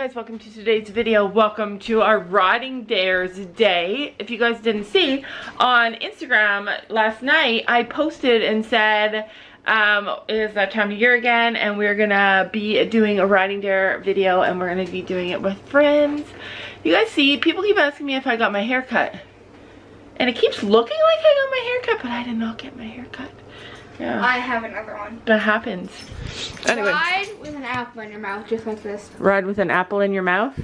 guys, welcome to today's video. Welcome to our Riding Dares day. If you guys didn't see, on Instagram last night, I posted and said, um, it is that time of year again, and we're gonna be doing a Riding Dare video, and we're gonna be doing it with friends. You guys see, people keep asking me if I got my hair cut. And it keeps looking like I got my hair cut, but I did not get my hair cut. Yeah. I have another one. That happens. Anyway. Ride with an apple in your mouth, just like this. Ride with an apple in your mouth?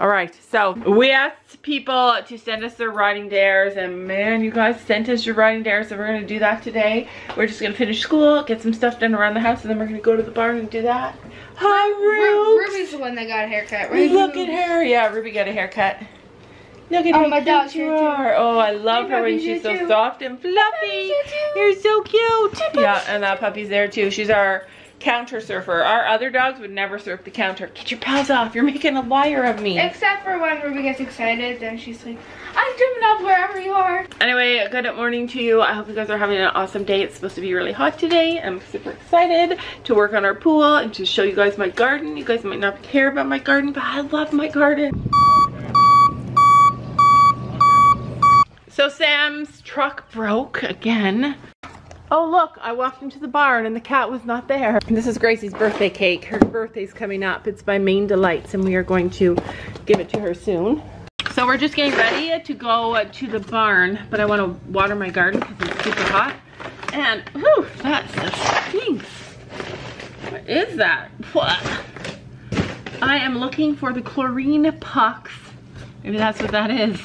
All right, so we asked people to send us their riding dares, and man, you guys sent us your riding dares, so we're gonna do that today. We're just gonna finish school, get some stuff done around the house, and then we're gonna go to the barn and do that. Hi, Ruby. Ruby's the one that got a haircut, right? Look at her. Yeah, Ruby got a haircut. Look at oh, how my cute you are. Oh, I love her when she's so soft and fluffy. You're so cute. Yeah, and that puppy's there too. She's our counter surfer. Our other dogs would never surf the counter. Get your paws off. You're making a liar of me. Except for when Ruby gets excited, then she's like, I'm jumping up wherever you are. Anyway, good morning to you. I hope you guys are having an awesome day. It's supposed to be really hot today. I'm super excited to work on our pool and to show you guys my garden. You guys might not care about my garden, but I love my garden. So Sam's truck broke again. Oh look, I walked into the barn and the cat was not there. This is Gracie's birthday cake. Her birthday's coming up. It's by Maine Delights and we are going to give it to her soon. So we're just getting ready to go to the barn, but I want to water my garden because it's super hot. And, whew, that stinks. What is that? What? I am looking for the chlorine pucks. Maybe that's what that is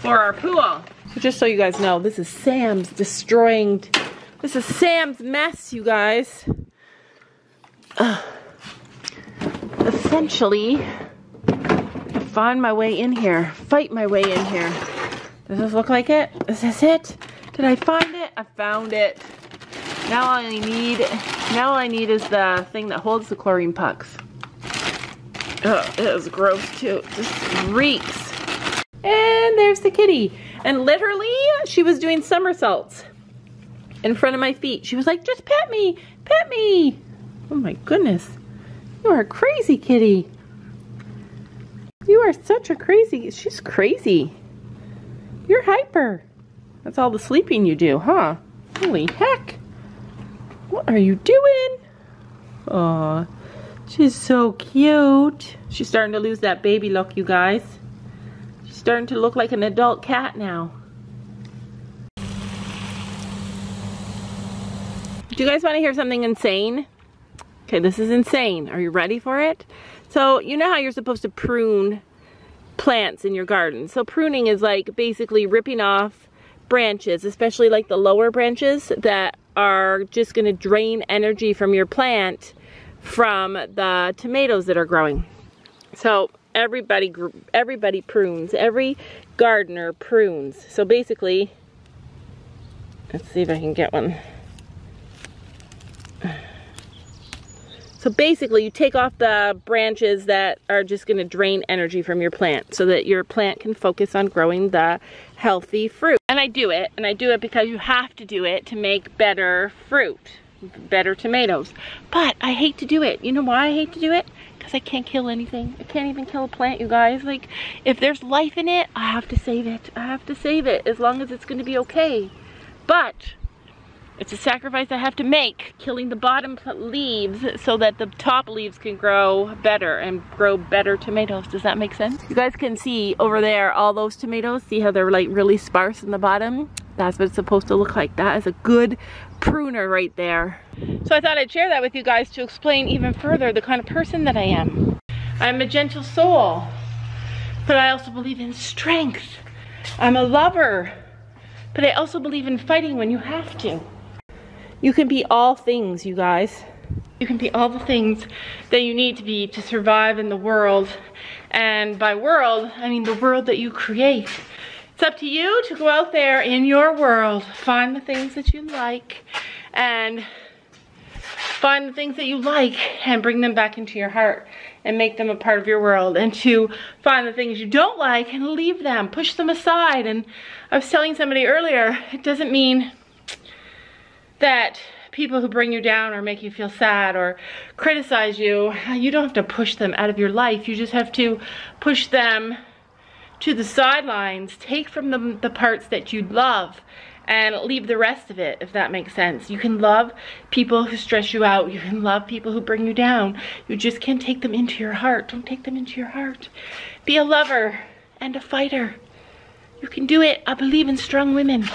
for our pool. Just so you guys know, this is Sam's destroying, this is Sam's mess, you guys. Uh, essentially, find my way in here, fight my way in here. Does this look like it? Is this it? Did I find it? I found it. Now all I need, now all I need is the thing that holds the chlorine pucks. Oh, it is gross too. It just reeks. And there's the kitty. And literally, she was doing somersaults in front of my feet. She was like, just pet me, pet me. Oh my goodness. You are crazy kitty. You are such a crazy, she's crazy. You're hyper. That's all the sleeping you do, huh? Holy heck. What are you doing? Aw, she's so cute. She's starting to lose that baby look, you guys starting to look like an adult cat now. Do you guys want to hear something insane? Okay, this is insane. Are you ready for it? So, you know how you're supposed to prune plants in your garden. So pruning is like basically ripping off branches, especially like the lower branches that are just gonna drain energy from your plant from the tomatoes that are growing. So everybody everybody prunes. Every gardener prunes. So basically let's see if I can get one. So basically you take off the branches that are just going to drain energy from your plant so that your plant can focus on growing the healthy fruit. And I do it and I do it because you have to do it to make better fruit better tomatoes but I hate to do it you know why I hate to do it because I can't kill anything. I can't even kill a plant, you guys. Like, if there's life in it, I have to save it. I have to save it as long as it's going to be okay. But it's a sacrifice I have to make, killing the bottom leaves so that the top leaves can grow better and grow better tomatoes. Does that make sense? You guys can see over there all those tomatoes. See how they're like really sparse in the bottom? That's what it's supposed to look like. That is a good pruner right there. So I thought I'd share that with you guys to explain even further the kind of person that I am. I'm a gentle soul, but I also believe in strength. I'm a lover, but I also believe in fighting when you have to. You can be all things, you guys. You can be all the things that you need to be to survive in the world. And by world, I mean the world that you create. It's up to you to go out there in your world, find the things that you like, and find the things that you like and bring them back into your heart and make them a part of your world and to find the things you don't like and leave them, push them aside. And I was telling somebody earlier, it doesn't mean that people who bring you down or make you feel sad or criticize you, you don't have to push them out of your life. You just have to push them to the sidelines, take from them the parts that you love and leave the rest of it, if that makes sense. You can love people who stress you out. You can love people who bring you down. You just can't take them into your heart. Don't take them into your heart. Be a lover and a fighter. You can do it. I believe in strong women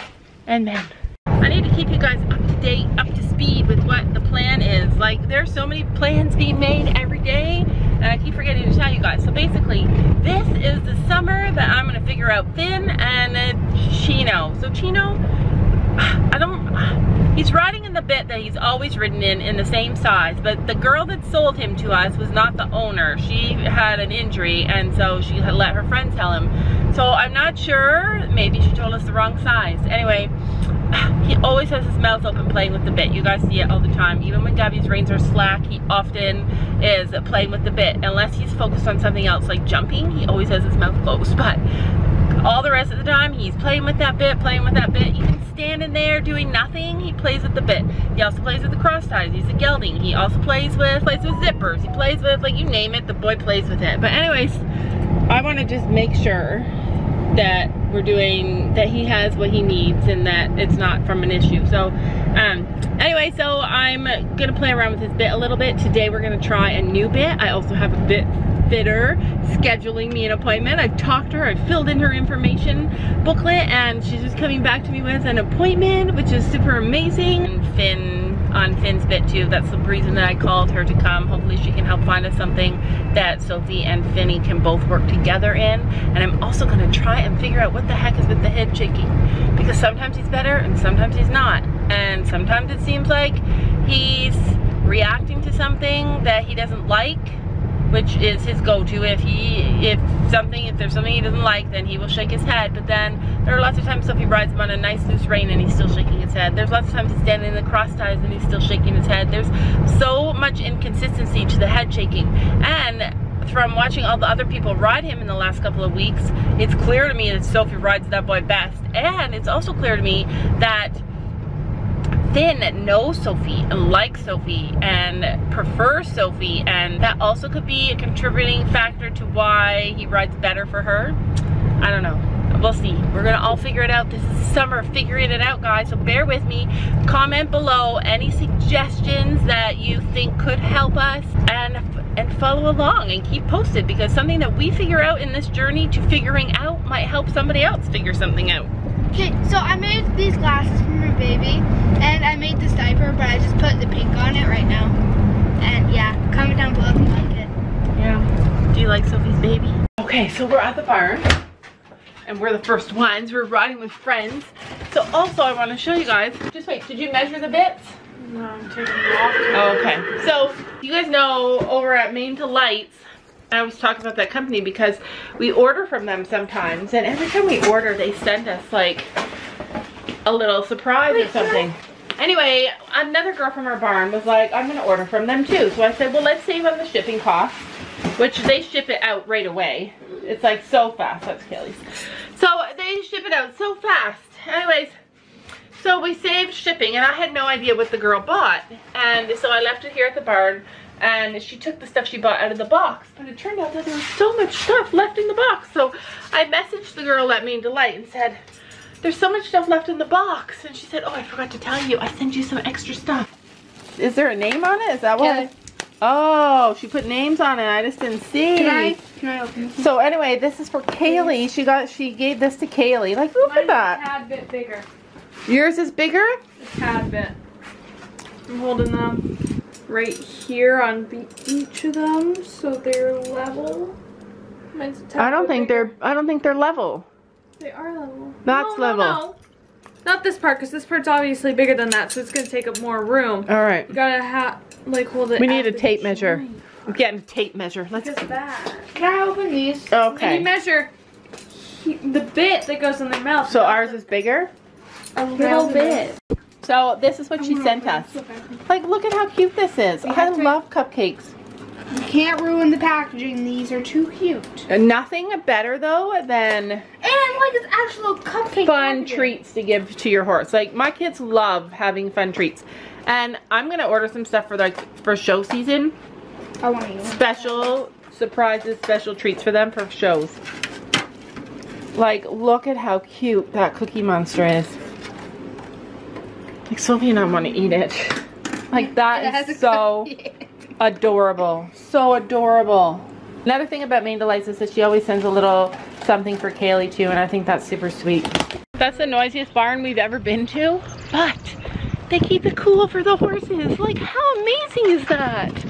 and men. I need to keep you guys up to date, up to speed with what the plan is. Like, there's so many plans being made every day, and I keep forgetting to tell you guys. So basically, this is the summer that I'm gonna figure out Finn and Chino. So Chino, I don't, he's riding in the bit that he's always ridden in, in the same size, but the girl that sold him to us was not the owner. She had an injury, and so she had let her friend tell him. So I'm not sure, maybe she told us the wrong size. Anyway, he always has his mouth open playing with the bit. You guys see it all the time. Even when Gabby's reins are slack, he often is playing with the bit. Unless he's focused on something else like jumping, he always has his mouth closed. But all the rest of the time, he's playing with that bit, playing with that bit. Even standing there doing nothing, he plays with the bit. He also plays with the cross ties. He's a gelding. He also plays with plays with zippers. He plays with, like, you name it, the boy plays with it. But anyways, I want to just make sure that we're doing that he has what he needs and that it's not from an issue so um anyway so i'm gonna play around with this bit a little bit today we're gonna try a new bit i also have a bit fitter scheduling me an appointment i've talked to her i've filled in her information booklet and she's just coming back to me with an appointment which is super amazing and finn on Finn's bit too. That's the reason that I called her to come. Hopefully she can help find us something that Sophie and Finny can both work together in. And I'm also gonna try and figure out what the heck is with the head shaking. Because sometimes he's better and sometimes he's not. And sometimes it seems like he's reacting to something that he doesn't like which is his go-to. If he if something if there's something he doesn't like then he will shake his head. But then there are lots of times Sophie rides him on a nice loose rein and he's still shaking his head. There's lots of times he's standing in the cross ties and he's still shaking his head. There's so much inconsistency to the head shaking. And from watching all the other people ride him in the last couple of weeks it's clear to me that Sophie rides that boy best. And it's also clear to me that Finn knows Sophie and likes Sophie and prefer Sophie and that also could be a contributing factor to why he rides better for her. I don't know. We'll see. We're gonna all figure it out. This is summer figuring it out, guys. So bear with me. Comment below any suggestions that you think could help us and and follow along and keep posted because something that we figure out in this journey to figuring out might help somebody else figure something out. Okay, so I made these glasses for my baby, and I made this diaper, but I just put the pink on it right now. And yeah, comment down below if you like it. Yeah. Do you like Sophie's baby? Okay, so we're at the barn. And we're the first ones. We're riding with friends. So also I want to show you guys. Just wait, did you measure the bits? No, I'm taking it off. Oh, okay. So you guys know over at Maine Delights, I always talk about that company because we order from them sometimes and every time we order they send us like a little surprise or something. Anyway, another girl from our barn was like, I'm gonna order from them too. So I said, well, let's save on the shipping costs, which they ship it out right away. It's like so fast, that's Kelly's. So they ship it out so fast. Anyways, so we saved shipping and I had no idea what the girl bought. And so I left it here at the barn and she took the stuff she bought out of the box. But it turned out that there was so much stuff left in the box. So I messaged the girl at Main Delight and said, there's so much stuff left in the box. And she said, oh, I forgot to tell you. I sent you some extra stuff. Is there a name on it? Is that what? Yeah. Oh, she put names on it. I just didn't see. Can I, can I open this? So anyway, this is for Kaylee. She got, she gave this to Kaylee. Like, look at Mine's a tad bit bigger. Yours is bigger? A tad bit. I'm holding them right here on be- each of them so they're level. Mine's a I don't think bigger. they're, I don't think they're level. They are level. That's No, no, level. no. Not this part, because this part's obviously bigger than that, so it's gonna take up more room. All right. You gotta have like hold it. We need a tape measure. joint. I'm getting a tape measure. Let's. Look that. Can I open these? And you Okay. measure the bit that goes in their mouth. So ours is bigger. a little bit. So this is what she sent us. Like, look at how cute this is. I love cupcakes. You can't ruin the packaging. These are too cute. Nothing better though than And like it's actual cupcake. fun packaging. treats to give to your horse. Like my kids love having fun treats. And I'm gonna order some stuff for like for show season. I want to. Special surprises, special treats for them for shows. Like look at how cute that cookie monster is. Like Sophie and I want to eat it. Like that has so adorable. So adorable. Another thing about Main Delights is that she always sends a little something for Kaylee too, and I think that's super sweet. That's the noisiest barn we've ever been to, but they keep it cool for the horses. Like, how amazing is that?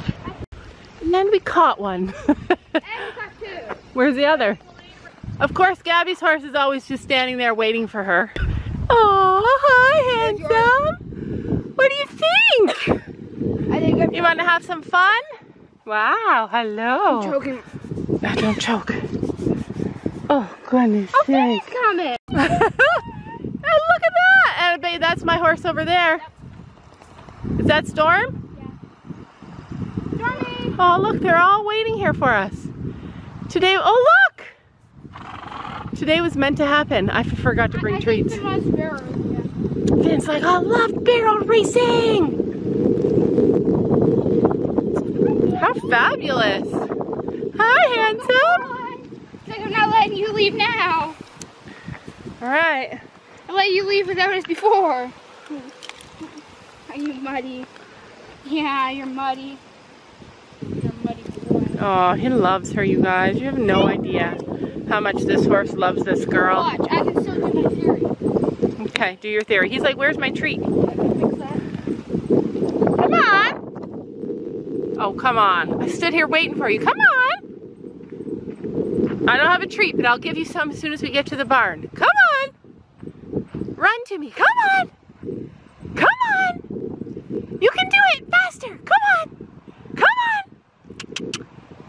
And then we caught one. And we two. Where's the other? Of course, Gabby's horse is always just standing there waiting for her. Oh, hi, handsome. What do you think? I think I'm You want to have some fun? Wow, hello. choking. Ah, don't choke. Oh, goodness Oh. Finney's coming. and look at that. And babe, that's my horse over there. Is that Storm? Stormy. Oh, look, they're all waiting here for us. Today, oh, look. Today was meant to happen. I forgot to bring I treats. Barrels, yeah. Finn's like, I love barrel racing. How fabulous. Hi, handsome. It's like I'm not letting you leave now. All right. I let you leave without us before. Are you muddy? Yeah, you're muddy. You're muddy boy. Oh, he loves her, you guys. You have no idea how much this horse loves this girl. Watch, I can still do my theory. Okay, do your theory. He's like, where's my treat? Come on. Oh, come on. I stood here waiting for you. Come on. I don't have a treat, but I'll give you some as soon as we get to the barn. Come on. Run to me. Come on. Come on. You can do it faster. Come on. Come on.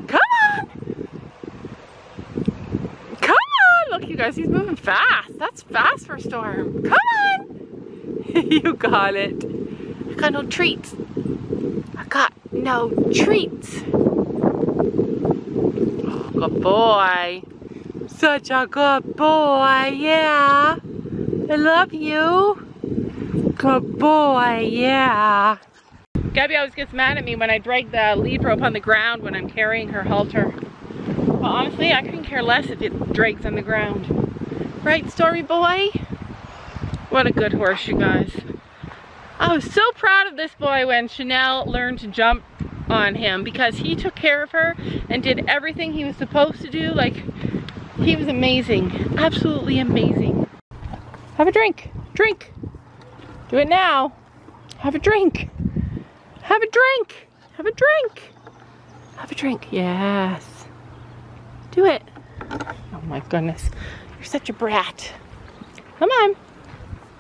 Come on. Come he's moving fast. That's fast for Storm. Come on. you got it. I got no treats. I got no treats. Oh, good boy. Such a good boy, yeah. I love you. Good boy, yeah. Gabby always gets mad at me when I drag the lead rope on the ground when I'm carrying her halter. But honestly, I couldn't care less if it drags on the ground. Right, Stormy boy? What a good horse, you guys. I was so proud of this boy when Chanel learned to jump on him because he took care of her and did everything he was supposed to do. Like, he was amazing. Absolutely amazing. Have a drink. Drink. Do it now. Have a drink. Have a drink. Have a drink. Have a drink. Yes. Do it. Oh my goodness. You're such a brat. Come on.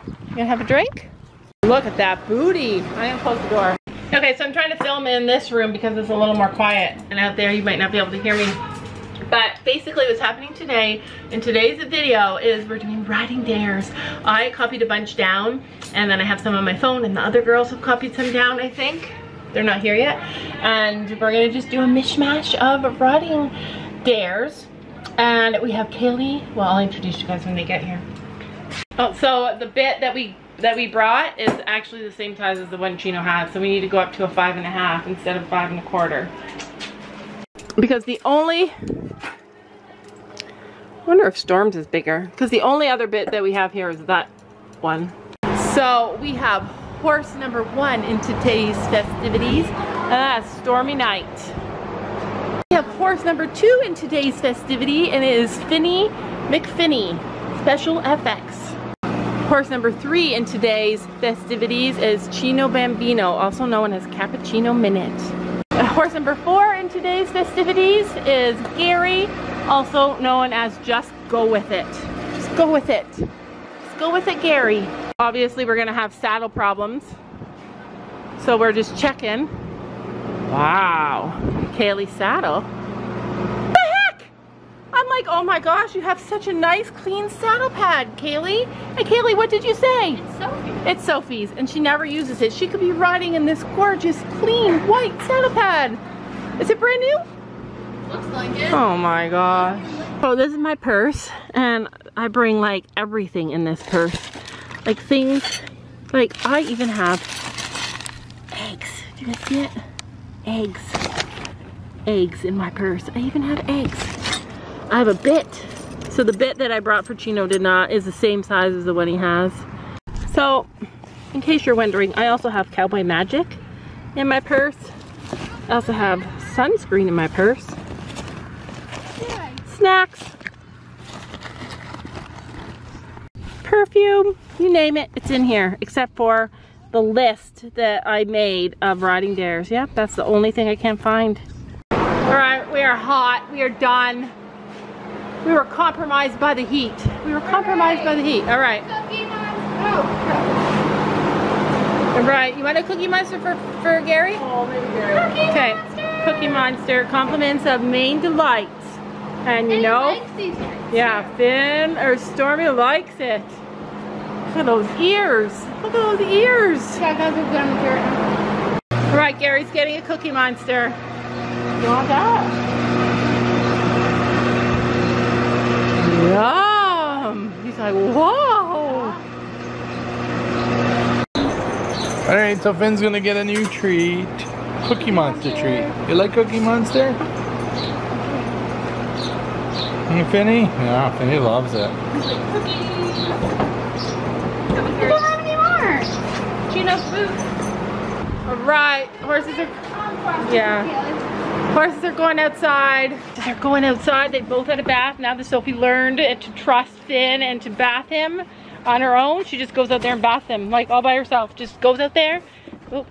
You gonna have a drink? Look at that booty. I'm gonna close the door. Okay, so I'm trying to film in this room because it's a little more quiet. And out there you might not be able to hear me. But basically what's happening today, in today's video, is we're doing riding dares. I copied a bunch down, and then I have some on my phone, and the other girls have copied some down, I think. They're not here yet. And we're gonna just do a mishmash of riding dares. And we have Kaylee, well, I'll introduce you guys when they get here. Oh, so the bit that we that we brought is actually the same size as the one Chino has, so we need to go up to a five and a half instead of five and a quarter. Because the only, I wonder if Storm's is bigger, because the only other bit that we have here is that one. So we have horse number one in today's festivities, that's Stormy Night. We have horse number two in today's festivity, and it is Finny McFinney, Special FX. Horse number three in today's festivities is Chino Bambino, also known as Cappuccino Minute. Horse number four in today's festivities is Gary, also known as Just Go With It. Just go with it. Just go with it, Gary. Obviously, we're gonna have saddle problems. So we're just checking. Wow, Kaylee saddle. The heck? I'm like, oh my gosh, you have such a nice clean saddle pad, Kaylee. Hey Kaylee, what did you say? Sophie. It's Sophie's and she never uses it. She could be riding in this gorgeous, clean, white saddle pad. Is it brand new? Looks like it. Oh my gosh. Oh, this is my purse, and I bring like everything in this purse. Like things, like I even have eggs. Do you guys see it? Eggs. Eggs in my purse. I even have eggs. I have a bit. So the bit that I brought for Chino did not is the same size as the one he has. So, in case you're wondering, I also have Cowboy Magic in my purse. I also have sunscreen in my purse snacks, perfume, you name it, it's in here, except for the list that I made of riding dares. Yep, that's the only thing I can't find. All right, we are hot, we are done. We were compromised by the heat. We were compromised by the heat. All right. All right, you want a Cookie Monster for, for Gary? Oh, maybe Gary. Okay, Cookie Monster, compliments of Maine Delight. And you know, yeah, Finn or Stormy likes it. Look at those ears. Look at those ears. All right, Gary's getting a Cookie Monster. You want that? Yum. He's like, whoa. All right, so Finn's gonna get a new treat. Cookie Monster treat. You like Cookie Monster? Mm, Finny? Yeah, Finny loves it. You don't have any more. Chino's boots. All right, horses are, yeah. Horses are going outside. They're going outside. They both had a bath. Now that Sophie learned to trust Finn and to bath him on her own, she just goes out there and baths him, like all by herself. Just goes out there, oop,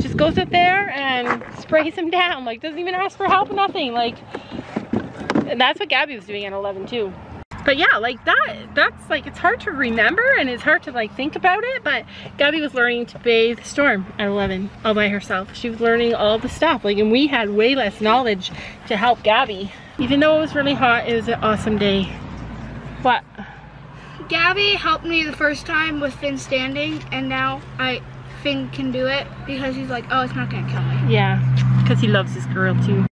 just goes out there and sprays him down. Like doesn't even ask for help, nothing. Like, and that's what Gabby was doing at 11 too. But yeah, like that, that's like, it's hard to remember and it's hard to like think about it, but Gabby was learning to bathe Storm at 11 all by herself. She was learning all the stuff, like, and we had way less knowledge to help Gabby. Even though it was really hot, it was an awesome day. What? Gabby helped me the first time with Finn standing, and now I Finn can do it because he's like, oh, it's not gonna kill me. Yeah, because he loves this girl too.